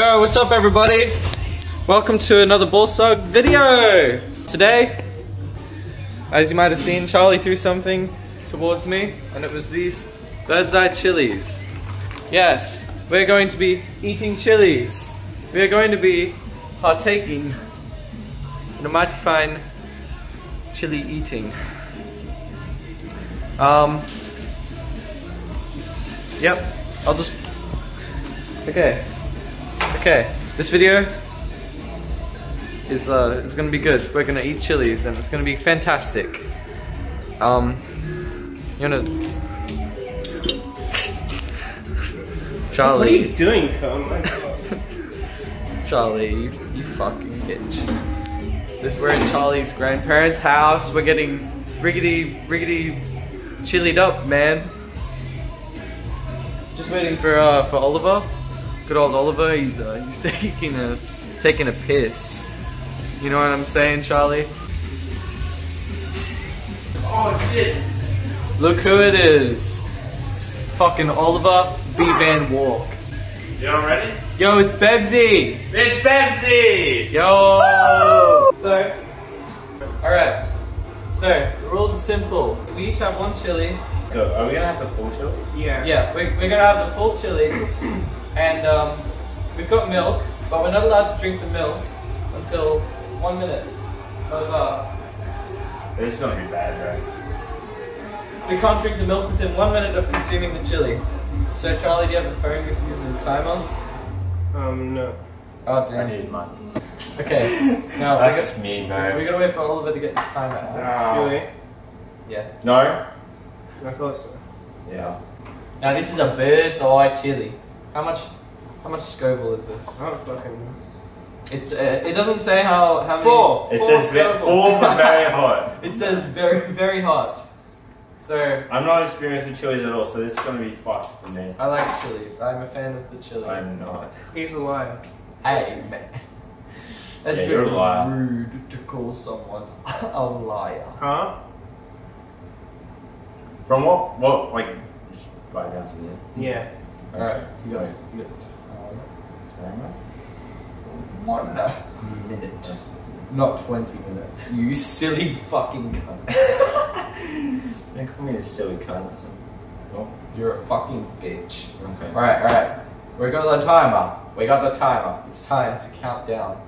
Yo, what's up everybody? Welcome to another bull Bawlsuggg video! Today, as you might have seen, Charlie threw something towards me, and it was these bird's eye chilies. Yes, we're going to be eating chilies. We are going to be partaking in a mighty fine chili eating. Um, yep, I'll just, okay. Okay, this video is uh, is gonna be good. We're gonna eat chilies and it's gonna be fantastic. Um, you wanna, Charlie? What are you doing, Cone? Charlie, you, you fucking bitch. This we're in Charlie's grandparents' house. We're getting riggedy, riggedy, chilied up, man. Just waiting for uh for Oliver. Good old Oliver. He's uh, he's taking a taking a piss. You know what I'm saying, Charlie? Oh shit! Look who it is. Fucking Oliver B. Van Walk. You all ready? Yo, it's Bevsy. It's Pepsi! Yo! So, alright. So, the rules are simple. We each have one chili. Go. Are we gonna have the full chili? Yeah. Yeah, we're, we're gonna have the full chili. And um, we've got milk, but we're not allowed to drink the milk until one minute of, uh, This is gonna be bad, right? we can't drink the milk within one minute of consuming the chili. So, Charlie, do you have a phone we can use as a timer? Um, no. Oh, I need mine. Okay. Now, That's we just mean, got, we bro. gotta wait for Oliver to get the timer out. Really? Yeah. No? I thought so. Yeah. Now this is a bird's eye chili. How much? How much Scoville is this? I don't fucking know. It's uh, it doesn't say how how many. Four. It Four says ve- Scoville. full but very hot. It says very very hot. So I'm not experienced with chilies at all, so this is gonna be fucked for me. I like chilies. I'm a fan of the chili. I'm not. He's a liar. Hey man. That's Yeah, very you're a liar. rude to call someone a liar. Huh? From what? What? Like, just right down to the end. Yeah. All right, you got it. You got it. One minute, Just not twenty minutes. You silly fucking cunt. Don't call me a silly cunt or something. Oh, You're a fucking bitch. okay. Alright, alright. We got the timer. We got the timer. It's time to count down.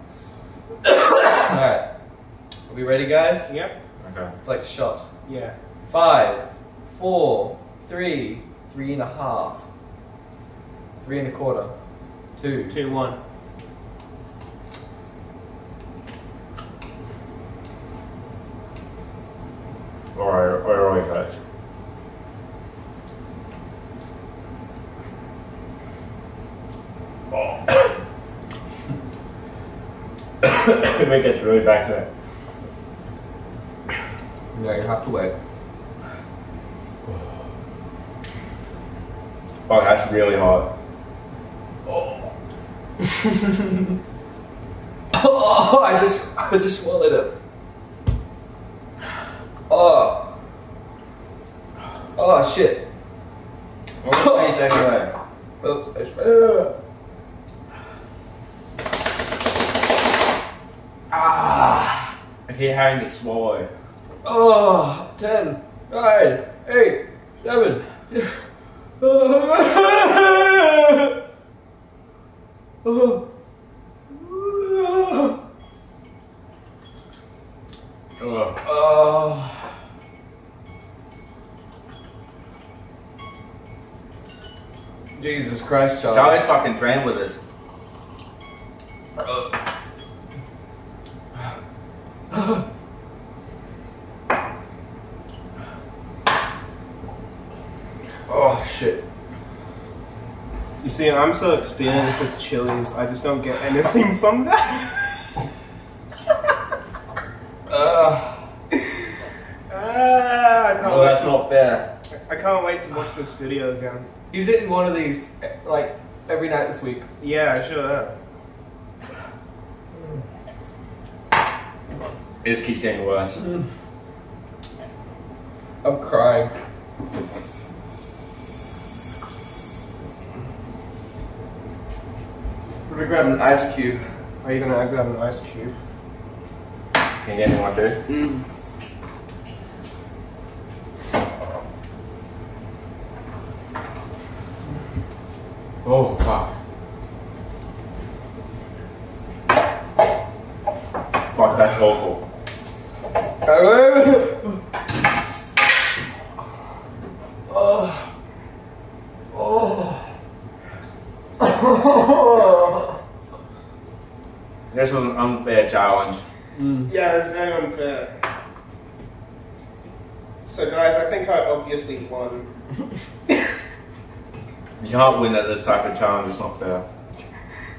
alright. Are we ready, guys? Yep. Okay. It's like shot. Yeah. Five, four, three, three and a half, three and a quarter, two. Two, one. Alright, alright, guys. Oh. it gets really back to it. Yeah, you have to wait. Oh, that's really hot. Oh, I just, I just swallowed it. Oh. Oh shit. What is anyway? Oh, it's- Ah. I keep having to swallow. Oh, 10, 9, 8, 7. Oh. Oh. Jesus Christ, Charlie. Charlie's fucking drained with this. You see, I'm so experienced with chilies, I just don't get anything from that. Uh, I can't, wait that's to, not fair. I can't wait to watch this video again. he's eating one of these, like, every night this week. Yeah, I sure am. It just keeps getting worse. I'm crying. We're grabbing an ice cube. Are you gonna grab an ice cube? Can you get me one too? Mm. Oh, fuck. Fuck, that's awful. This was an unfair challenge. Mm. Yeah, it's very unfair. So guys, I think I obviously won. You can't win at this type of challenge, it's not fair.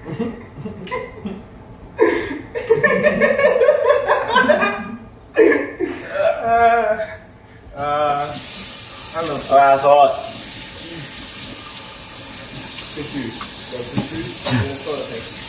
Uh, uh, I'm not I thought. tissue. No tissue. Yeah, toilet paper.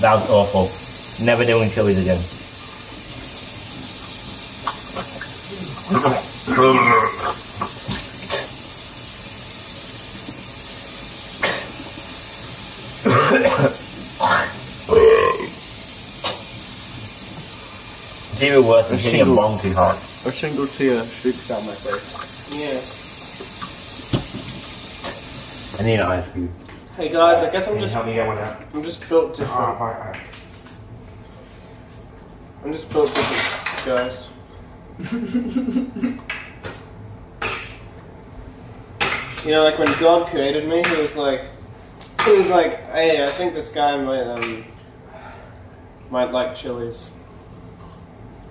That was awful. Never doing chilies again. It's even worse than hitting a Shingle. bong too hard. A single tear streaks down my face. Yeah. I need an ice cube. Hey guys, I guess I'm Can just help me get one out? I'm just built different. I'm just built different, guys. you know, like when God created me, he was like, he was like, hey, I think this guy might um might like chilies.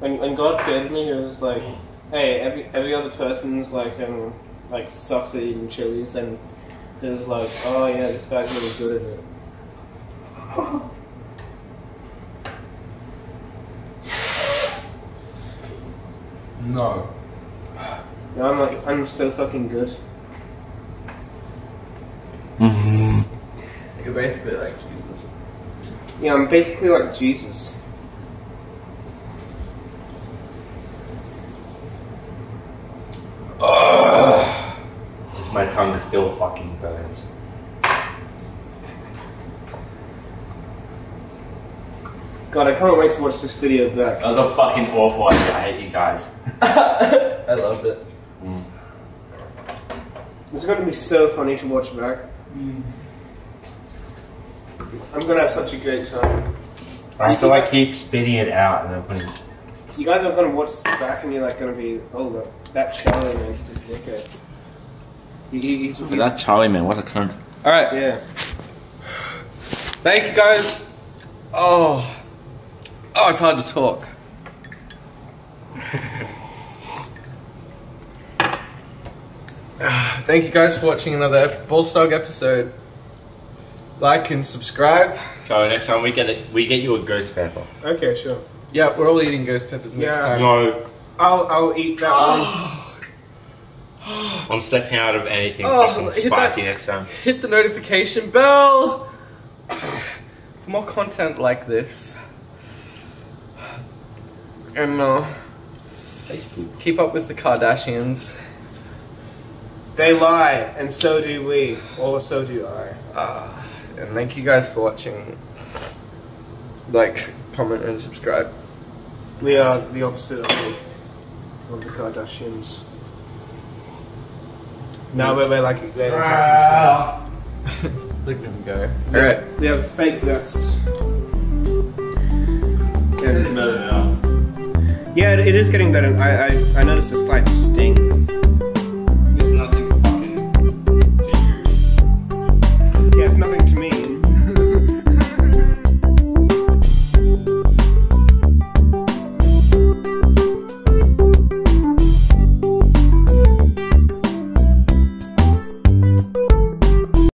When when God created me, he was like, hey, every every other person's like um like sucks at eating chilies, and he was like, oh yeah, this guy's really good at it. No. No, I'm like, I'm so fucking good. You're basically like Jesus. Yeah, I'm basically like Jesus. My tongue still fucking burns. God, I can't wait to watch this video back. That was a fucking awful idea. I hate you guys. I loved it. Mm. It's going to be so funny to watch back. Mm. I'm gonna have such a great time. I feel to like keep spitting it out and then putting. You guys are gonna watch this back and you're like gonna be, oh look, that Charlie man, he's a dickhead. He, he- he's, he's Charlie man, what a cunt. All right. yeah. Thank you guys. Oh. Oh, it's hard to talk. Thank you guys for watching another Bullsdog episode. Like and subscribe. So next time we get it, we get you a ghost pepper. Okay, sure. Yeah, we're all eating ghost peppers next Yeah. time. No, I'll I'll eat that I'm stepping out of anything Oh, fucking spicy that- next time. Hit the notification bell for more content like this. And uh, keep up with the Kardashians. They lie, and so do we, or so do I. Uh, and thank you guys for watching. Like, comment, and subscribe. We are the opposite of the, of the Kardashians. Now we're, we're like we're exactly Look at them go. the same. Alright. We have fake breasts. No, no, no. Yeah, it, it is getting better. I, I I noticed a slight sting.